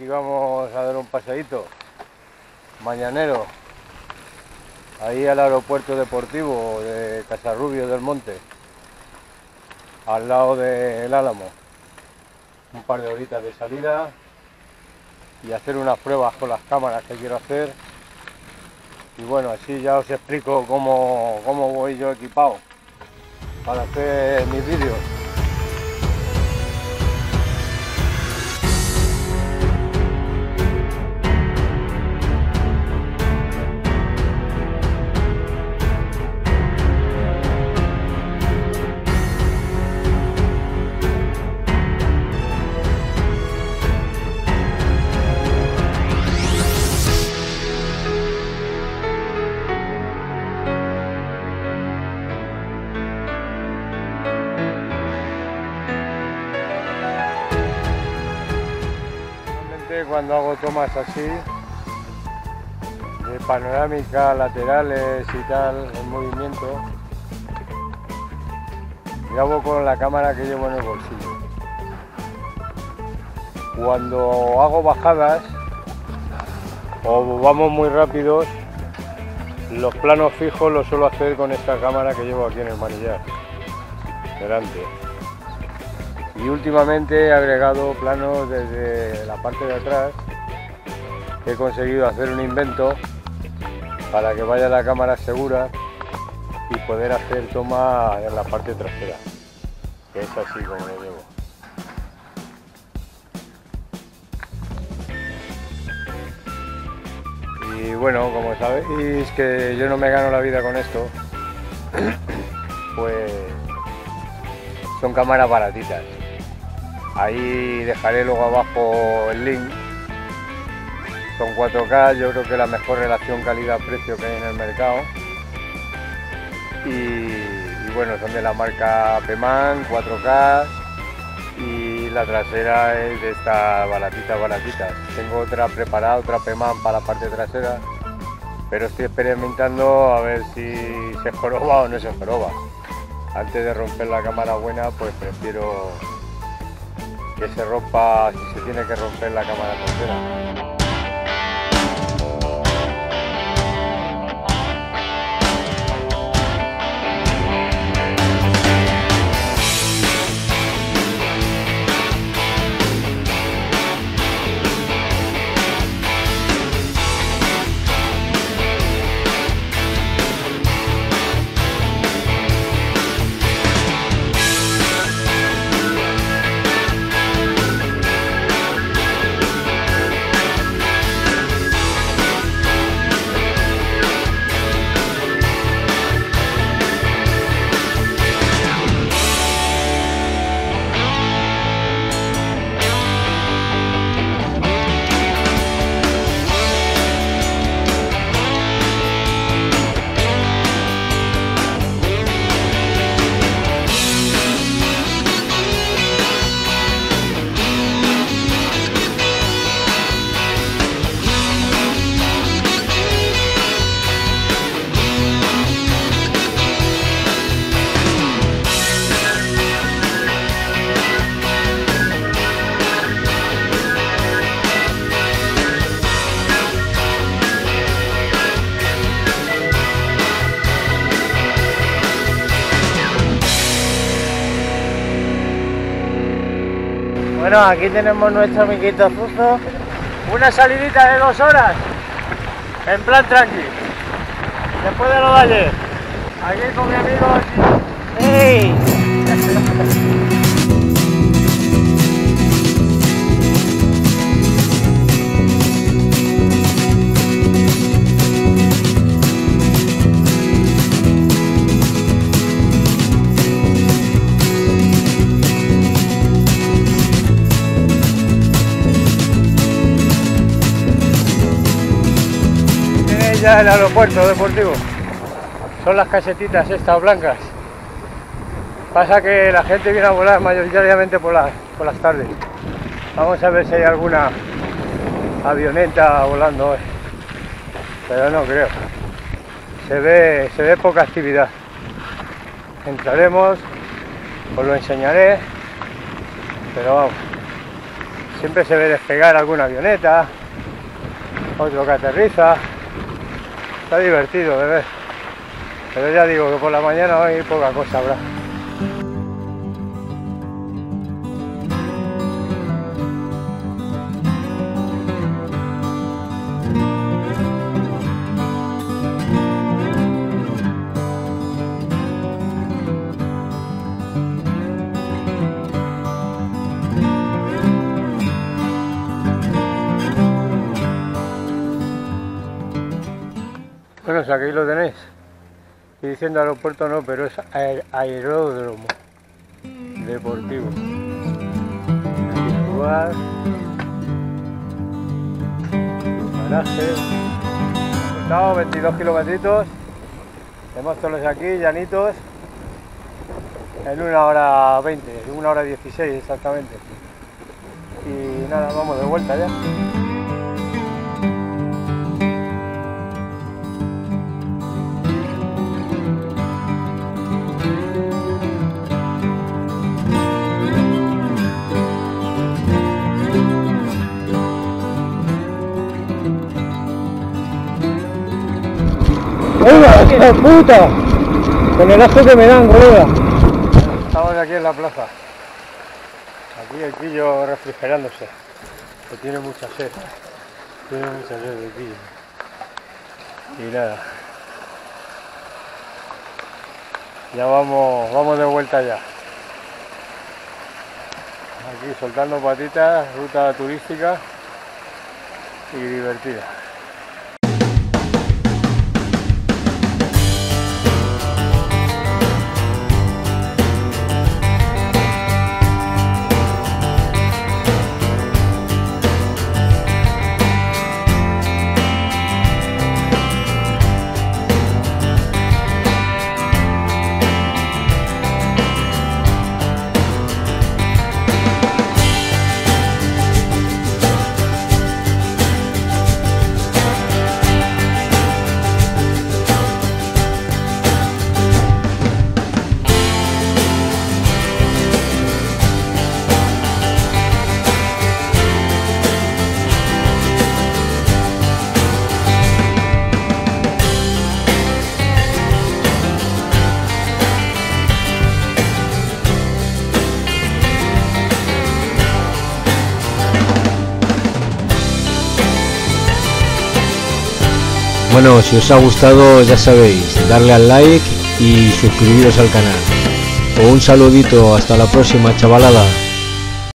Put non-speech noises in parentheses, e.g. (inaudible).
Aquí vamos a dar un paseíto mañanero, ahí al aeropuerto deportivo de Casarrubio del Monte, al lado del Álamo. Un par de horitas de salida y hacer unas pruebas con las cámaras que quiero hacer. Y bueno, así ya os explico cómo, cómo voy yo equipado para hacer mis vídeos. Cuando hago tomas así, de panorámica, laterales y tal, en movimiento, grabo con la cámara que llevo en el bolsillo. Cuando hago bajadas o vamos muy rápidos, los planos fijos los suelo hacer con esta cámara que llevo aquí en el manillar, delante. Y últimamente he agregado planos desde la parte de atrás. He conseguido hacer un invento para que vaya la cámara segura y poder hacer toma en la parte trasera, que es así como lo llevo. Y bueno, como sabéis que yo no me gano la vida con esto, (clears throat) pues son cámaras baratitas. Ahí dejaré luego abajo el link. Son 4K, yo creo que la mejor relación calidad-precio que hay en el mercado. Y, bueno, son de la marca Peman, 4K y la trasera es de estas baratitas, baratitas. Tengo otra preparada, otra Peman para la parte trasera, pero estoy experimentando a ver si se joroba o no se joroba. Antes de romper la cámara buena, pues prefiero que se rompa si se tiene que romper la cámara trasera. Bueno, aquí tenemos nuestro amiguito Zuzo. Una salidita de dos horas. En plan tranqui. Después de los valles. Aquí con mi amigo. ¡Ey! Ya el aeropuerto deportivo. Son las casetitas estas blancas. Pasa que la gente viene a volar mayoritariamente por las, por las tardes. Vamos a ver si hay alguna avioneta volando hoy. Pero no creo. Se ve, se ve poca actividad. Entraremos, os lo enseñaré. Pero vamos, siempre se ve despegar alguna avioneta, otro que aterriza. Está divertido de ver. Pero ya digo que por la mañana hoy poca cosa habrá. Sea, que ahí lo tenéis. Estoy diciendo aeropuerto no, pero es aer- aeródromo deportivo. Jugar. Garaje. Estamos 22 kilómetros. Tenemos todos aquí, llanitos. En una hora 20, en una hora 16 exactamente. Y nada, vamos de vuelta ya. Hijo de puta! Con el asco que me dan, colega. Estamos aquí en la plaza. Aquí el quillo refrigerándose. Que tiene mucha sed. Tiene mucha sed el quillo. Y nada. Ya vamos, vamos de vuelta ya. Aquí soltando patitas, ruta turística y divertida. Bueno, si os ha gustado ya sabéis, darle al like y suscribiros al canal. Un saludito, hasta la próxima chavalada.